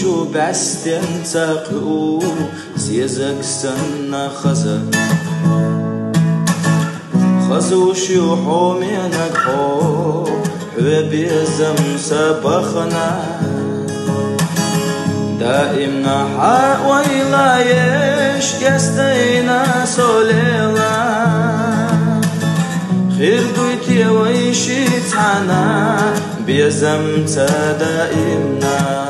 شو بعستن تاقو سيزك سنة خزا خزو شو حومينك حو حبيبي زم سبخنا دائمنا حق ويلا يش قستينا سوليلا خير دويتي ويشي تعنا بيزمت دائمنا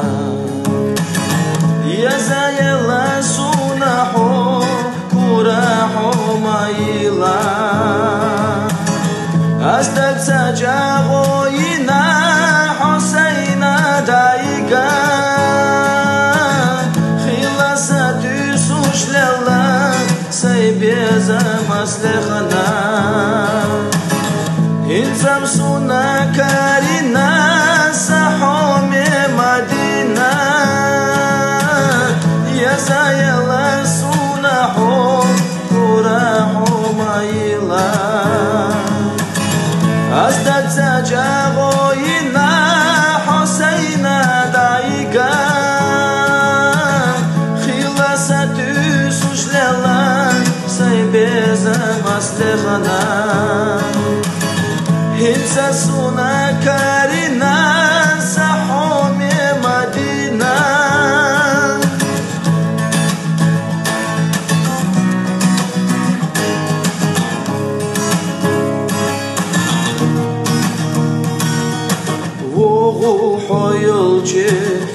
маслихана инсам суна карина وصل منم. هیچ سونه کرینا سحوم مدینه. وغو حیل چه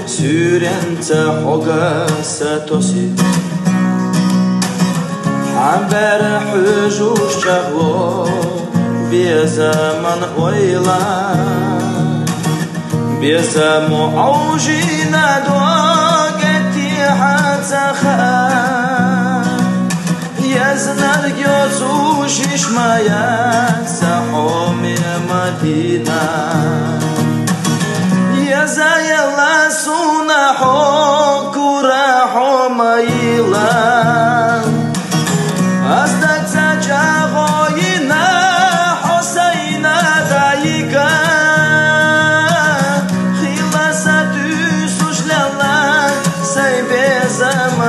سورن حقا ستوسی haber hücuş çavu Bir zaman oyla. Bir zaman avcina dua gitti hatsaha Yazlar gözü şişmaya Sahumi madina. Yazaylar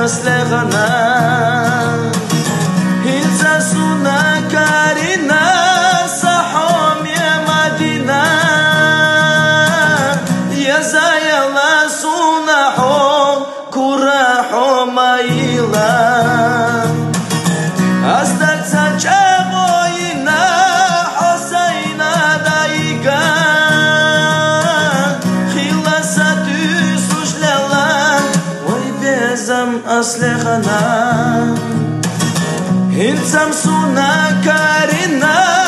Pharaoh's Lebanon. Hilsa suna karina. nas lejanas, el Samsuna Karina.